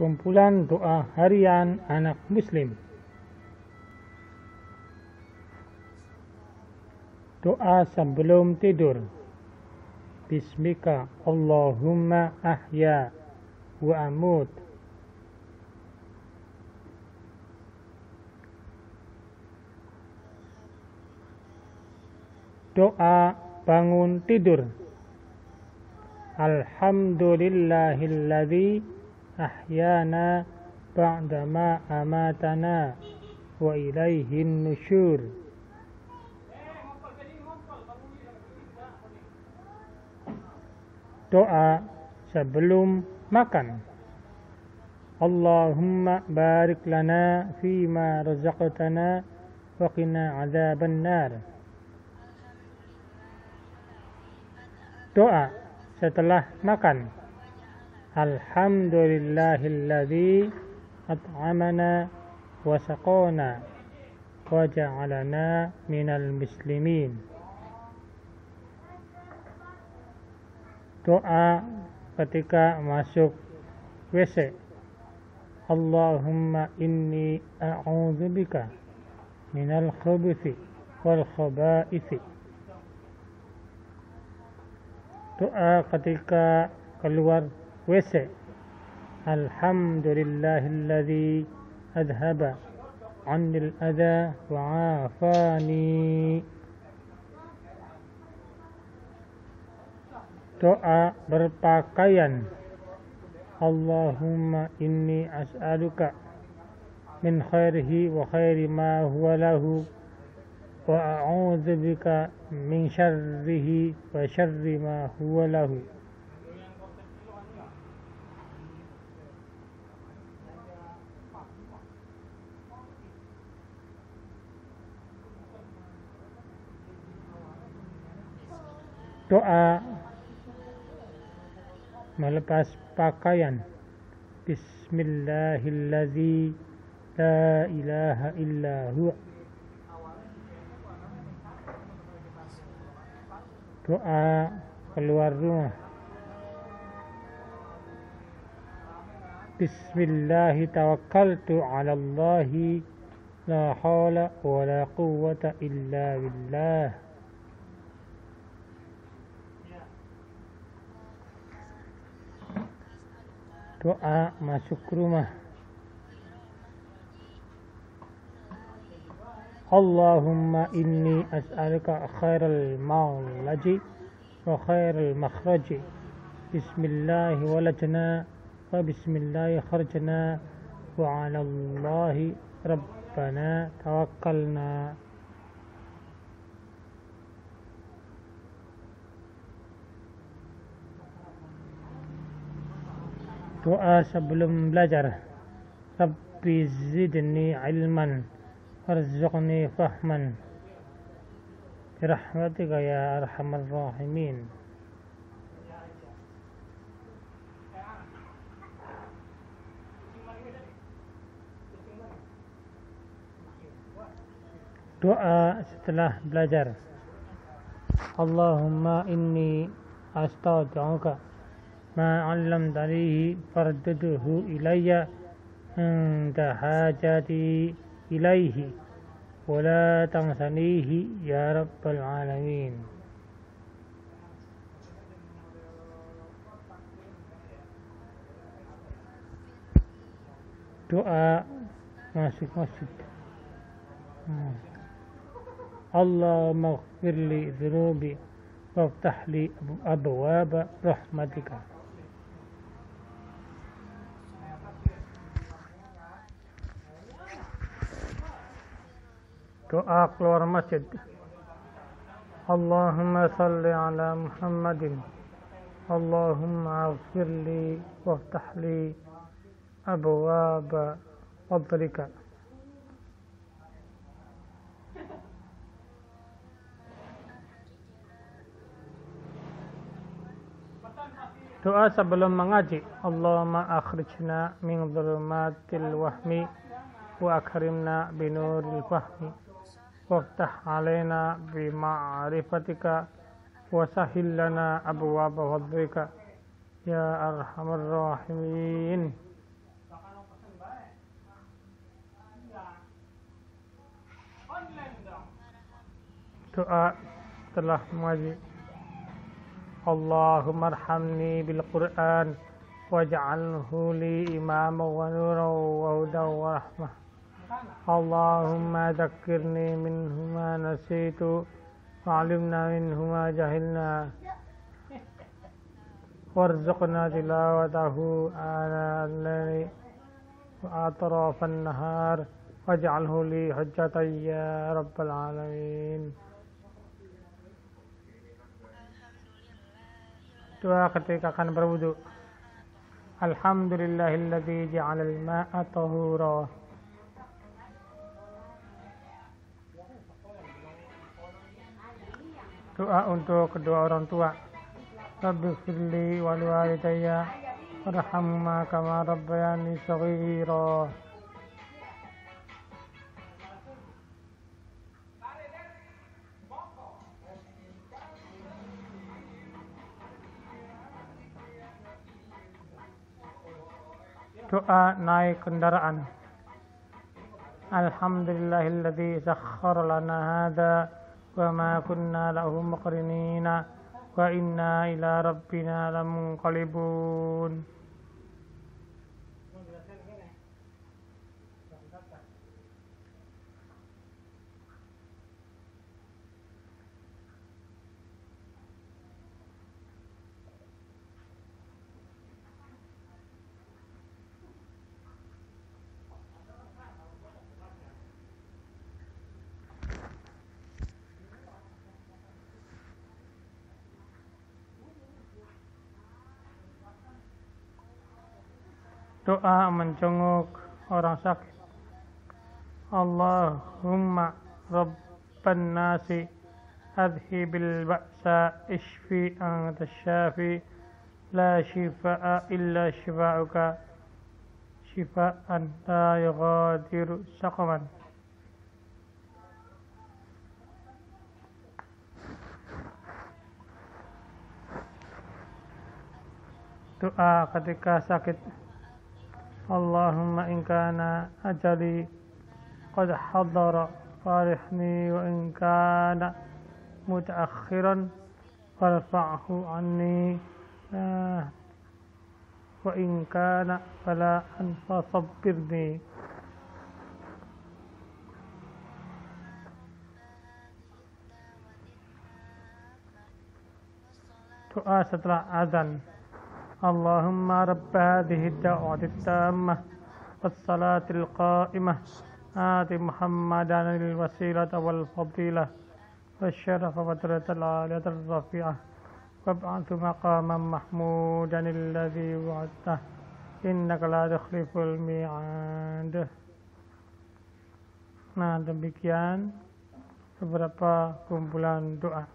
Kumpulan doa harian anak muslim. Doa sebelum tidur. Bismika Allahumma ahya wa amut. Doa bangun tidur. Alhamdulillahilladzi ba'dama amatana wa ilaihin nusyur. Doa sebelum makan. Allahumma barik lana fima razaqtana wa qina azaban nar. Doa setelah makan. الحمد لله الذي أطعمنا وسقونا وجعلنا من المسلمين. دعاء ketika masuk WC اللهم إني أعوذ بك من الخبث والخبائث دعاء ketika keluar WC. Alhamdulillahilladzi adhaba anil adha wa afani. Doa berpakaian. Allahumma inni as'aluka min khairihi wa khairi ma huwa lahu wa a'udzu bika min syarrihi wa syarri ma huwa lahu. Doa melepas pakaian. Bismillahilladzi la ilaha illa huwa. Doa keluar rumah. Bismillahi tawakkaltu ala Allahi la hawla wa la quwwata illa billah. Doa masuk rumah. Allahumma inni as'aluka khairal mawlaji wa khairal makhraji. Bismillahi walajna wa bismillahi kharjna wa ala Allahi rabbana Doa sebelum belajar. Rabbi zidni ilman warzuqni fahman. Birahmatika ya arhamar rahimin. Doa setelah belajar. Allahumma inni astaudi'uka ما علمتنيه فردده إلي عند حاجتي إليه ولا تنسنيه يا رب العالمين masuk masjid hmm. Allahumma gfir li dhunubi وافتح لي أبواب رحمتك keluar masjid Allahumma salli ala Muhammadin Allahumma aghfir li waftah li abwaba fadlika Doa sebelum mengaji Allahumma akhrijna min dhulumatil wahmi wa akrimna binuril fahmi وافتح علينا بمعرفتك وسهل لنا أبواب فضلك يا أرحم الراحمين doa telah maju Allahumma arhamni bil Qur'an waj'alhu li imama wa nuran wa hudan wa rahmah. اللهم ذكرني منهما نسيت وعلمنا منهما جهلنا وارزقنا تلاوته آناء الليل وأطراف النهار واجعله لي حجة يا رب العالمين Tua ketika akan berwudu. Alhamdulillahilladzi ja'ala al-ma'a. Doa untuk kedua orang tua. Rabbi firli wal walidayya warhamhuma kama rabbayani saghira. Doa naik kendaraan. Alhamdulillahilladzi sakhkhara lana hadha wa ma kunna lahu muqrinina wa inna ila rabbina lamunqalibun doa mencenguk orang sakit Allahumma rabban nasi adhibil ba'sa ishfi anta syafi la shifa'a illa shifa'uka shifa'an la yughadiru saqaman doa ketika sakit اللهم إن كان أجلي قد حضر فارحني وإن كان متأخرا فارفعه عني. وإن كان فلا فصبرني. doa setelah azan اللهم رب هذه الدعوة التامة والصلاة القائمة آت محمدا الوسيلة والفضيلة والشرف والدرجة العالية الرفيعة وابعث مقاما محمودا الذي وعدته إنك لا تخلف الميعاد Nah demikian beberapa kumpulan doa